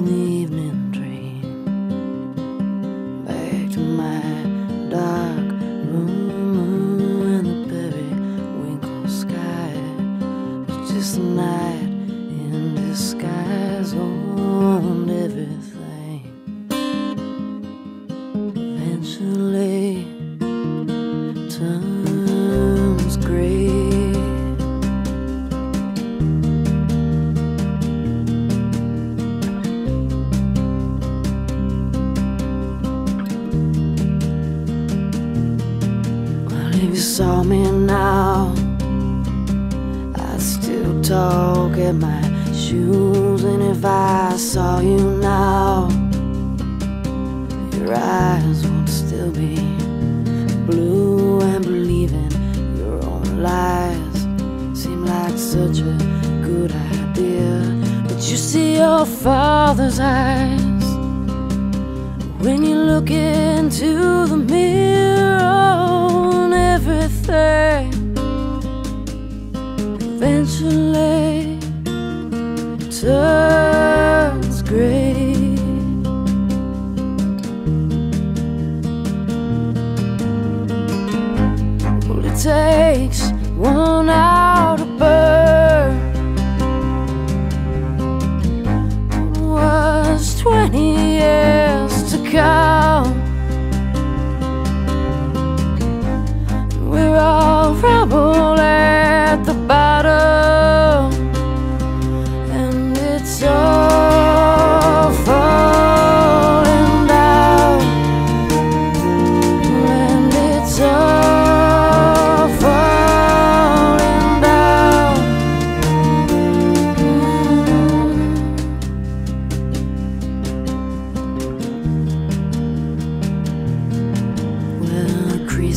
Took if you saw me now, I'd still talk at my shoes. And if I saw you now, your eyes would still be blue and believing your own lies seem like such a good idea. But you see your father's eyes when you look into the mirror takes one out of bird. Was twenty years to come. We're all rebels.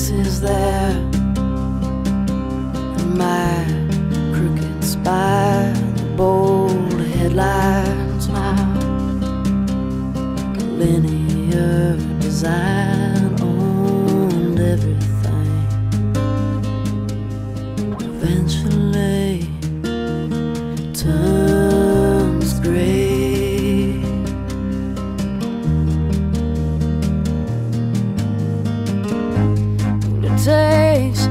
faces there and my crooked spine, the bold headlines now, linear design. takes